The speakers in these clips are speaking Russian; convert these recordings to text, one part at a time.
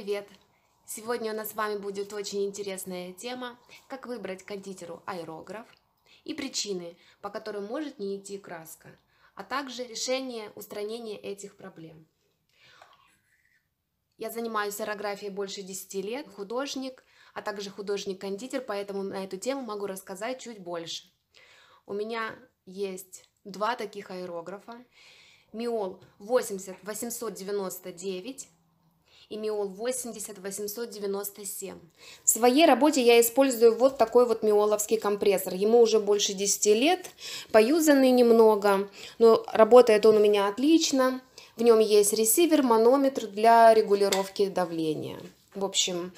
привет! Сегодня у нас с вами будет очень интересная тема, как выбрать кондитеру аэрограф и причины, по которым может не идти краска, а также решение устранения этих проблем. Я занимаюсь аэрографией больше 10 лет, художник, а также художник-кондитер, поэтому на эту тему могу рассказать чуть больше. У меня есть два таких аэрографа. Миол 80899 и Миол 80897. В своей работе я использую вот такой вот миоловский компрессор. Ему уже больше 10 лет, поюзанный немного, но работает он у меня отлично. В нем есть ресивер, манометр для регулировки давления. В общем,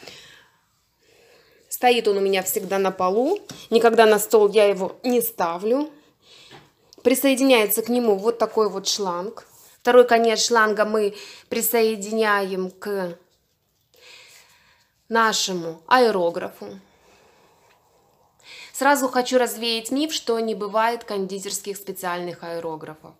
стоит он у меня всегда на полу. Никогда на стол я его не ставлю. Присоединяется к нему вот такой вот шланг. Второй конец шланга мы присоединяем к нашему аэрографу. Сразу хочу развеять миф, что не бывает кондитерских специальных аэрографов.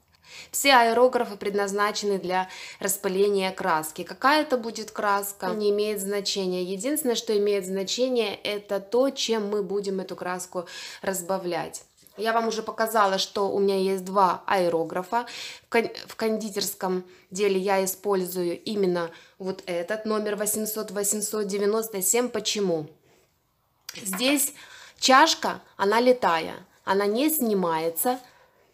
Все аэрографы предназначены для распыления краски. Какая это будет краска, не имеет значения. Единственное, что имеет значение, это то, чем мы будем эту краску разбавлять. Я вам уже показала, что у меня есть два аэрографа. В кондитерском деле я использую именно вот этот, номер 800-897. Почему? Здесь чашка, она летая, она не снимается,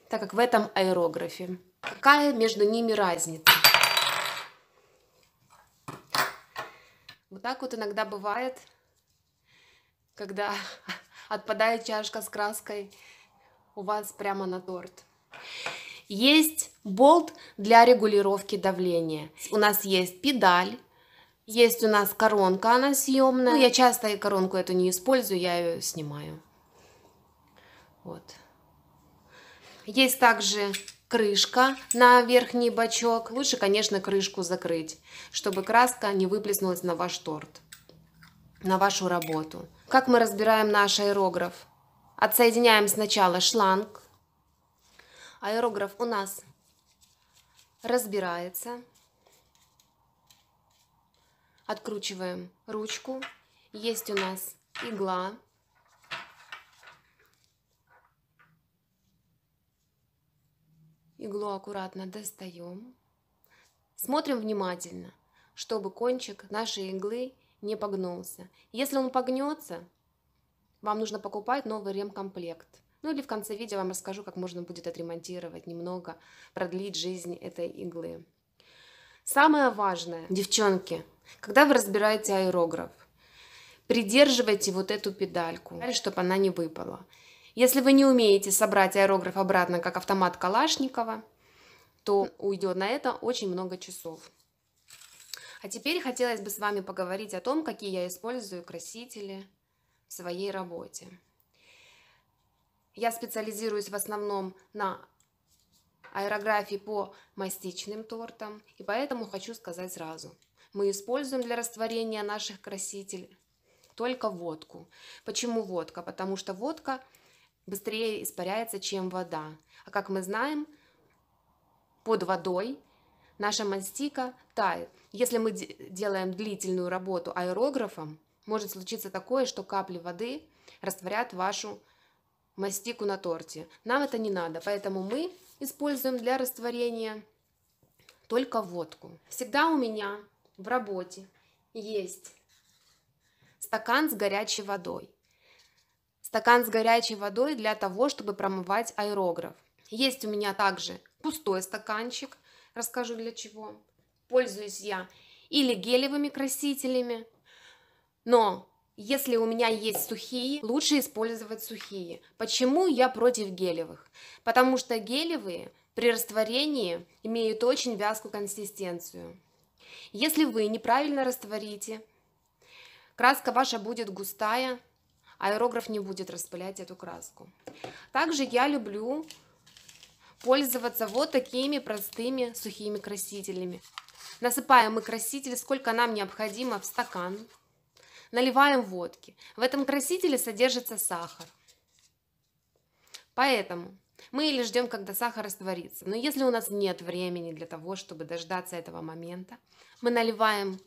так как в этом аэрографе. Какая между ними разница? Вот так вот иногда бывает, когда отпадает чашка с краской у вас прямо на торт. Есть болт для регулировки давления. У нас есть педаль, есть у нас коронка, она съемная. Ну, я часто коронку эту не использую, я ее снимаю. Вот. Есть также крышка на верхний бачок. Лучше, конечно, крышку закрыть, чтобы краска не выплеснулась на ваш торт, на вашу работу. Как мы разбираем наш аэрограф? Отсоединяем сначала шланг. Аэрограф у нас разбирается. Откручиваем ручку. Есть у нас игла. Иглу аккуратно достаем. Смотрим внимательно, чтобы кончик нашей иглы не погнулся. Если он погнется, вам нужно покупать новый ремкомплект. Ну или в конце видео вам расскажу, как можно будет отремонтировать немного, продлить жизнь этой иглы. Самое важное, девчонки, когда вы разбираете аэрограф, придерживайте вот эту педальку, чтобы она не выпала. Если вы не умеете собрать аэрограф обратно, как автомат Калашникова, то уйдет на это очень много часов. А теперь хотелось бы с вами поговорить о том, какие я использую красители, в своей работе. Я специализируюсь в основном на аэрографии по мастичным тортам, и поэтому хочу сказать сразу. Мы используем для растворения наших красителей только водку. Почему водка? Потому что водка быстрее испаряется, чем вода. А как мы знаем, под водой наша мастика тает. Если мы делаем длительную работу аэрографом, может случиться такое, что капли воды растворят вашу мастику на торте. Нам это не надо, поэтому мы используем для растворения только водку. Всегда у меня в работе есть стакан с горячей водой. Стакан с горячей водой для того, чтобы промывать аэрограф. Есть у меня также пустой стаканчик, расскажу для чего. Пользуюсь я или гелевыми красителями, но если у меня есть сухие, лучше использовать сухие. Почему я против гелевых? Потому что гелевые при растворении имеют очень вязкую консистенцию. Если вы неправильно растворите, краска ваша будет густая, аэрограф не будет распылять эту краску. Также я люблю пользоваться вот такими простыми сухими красителями. Насыпаем мы краситель, сколько нам необходимо в стакан. Наливаем водки. В этом красителе содержится сахар. Поэтому мы или ждем, когда сахар растворится. Но если у нас нет времени для того, чтобы дождаться этого момента, мы наливаем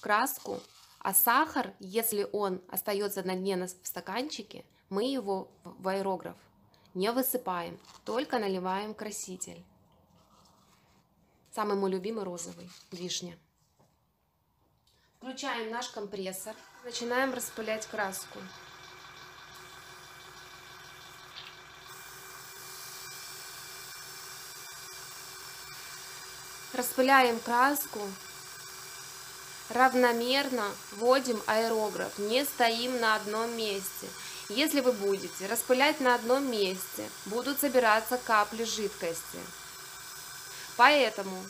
краску, а сахар, если он остается на дне в стаканчике, мы его в аэрограф не высыпаем, только наливаем краситель. Самый мой любимый розовый, вишня. Включаем наш компрессор, начинаем распылять краску. Распыляем краску, равномерно вводим аэрограф, не стоим на одном месте. Если вы будете распылять на одном месте, будут собираться капли жидкости. Поэтому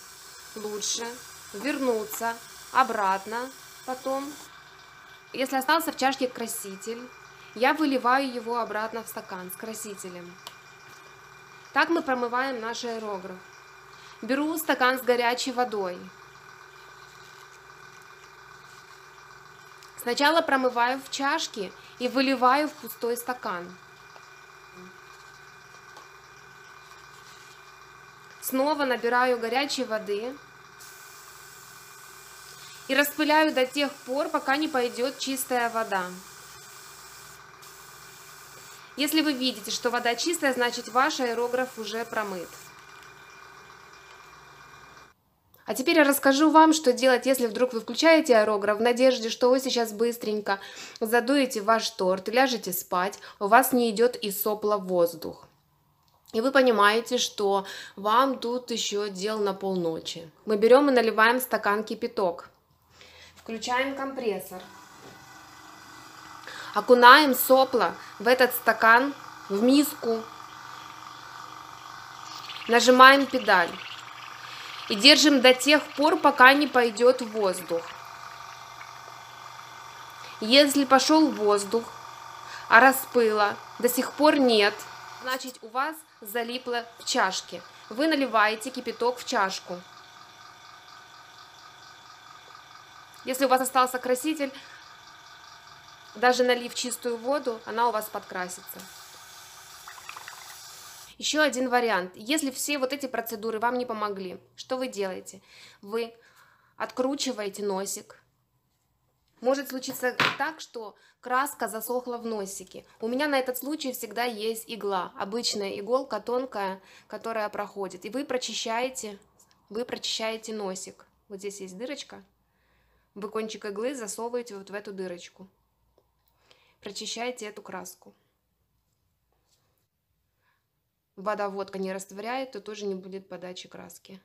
лучше вернуться обратно потом. Если остался в чашке краситель, я выливаю его обратно в стакан с красителем. Так мы промываем наш аэрограф. Беру стакан с горячей водой. Сначала промываю в чашке и выливаю в пустой стакан. Снова набираю горячей воды и распыляю до тех пор, пока не пойдет чистая вода. Если вы видите, что вода чистая, значит ваш аэрограф уже промыт. А теперь я расскажу вам, что делать, если вдруг вы включаете аэрограф в надежде, что вы сейчас быстренько задуете ваш торт ляжете спать, у вас не идет и сопла воздух. И вы понимаете, что вам тут еще дел на полночи. Мы берем и наливаем стакан кипяток. Включаем компрессор. Окунаем сопла в этот стакан, в миску. Нажимаем педаль и держим до тех пор, пока не пойдет воздух. Если пошел воздух, а распыла до сих пор нет, значит у вас залипло в чашке. Вы наливаете кипяток в чашку. Если у вас остался краситель, даже налив чистую воду, она у вас подкрасится. Еще один вариант. Если все вот эти процедуры вам не помогли, что вы делаете? Вы откручиваете носик. Может случиться так, что краска засохла в носике. У меня на этот случай всегда есть игла, обычная иголка тонкая, которая проходит. И вы прочищаете, вы прочищаете носик. Вот здесь есть дырочка. Вы кончик иглы засовываете вот в эту дырочку. Прочищаете эту краску вода водка не растворяет, то тоже не будет подачи краски.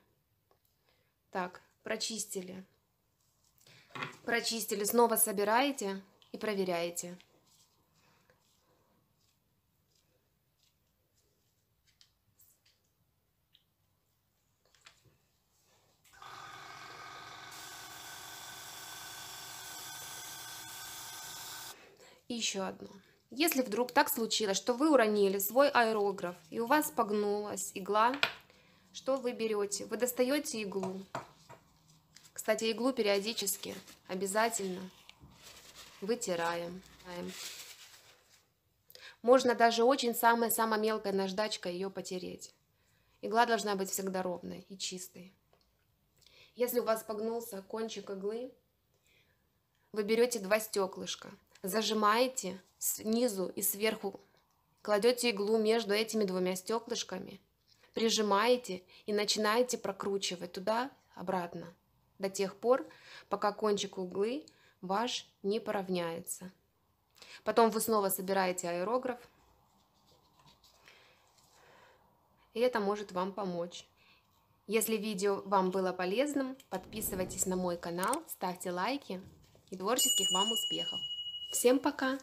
Так, прочистили. Прочистили, снова собираете и проверяете. Еще одно. Если вдруг так случилось, что вы уронили свой аэрограф, и у вас погнулась игла, что вы берете? Вы достаете иглу. Кстати, иглу периодически обязательно вытираем. Можно даже очень самой-самой мелкой наждачкой ее потереть. Игла должна быть всегда ровной и чистой. Если у вас погнулся кончик иглы, вы берете два стеклышка, зажимаете снизу и сверху, кладете иглу между этими двумя стеклышками, прижимаете и начинаете прокручивать туда-обратно до тех пор, пока кончик иглы ваш не поравняется. Потом вы снова собираете аэрограф, и это может вам помочь. Если видео вам было полезным, подписывайтесь на мой канал, ставьте лайки и творческих вам успехов! Всем пока!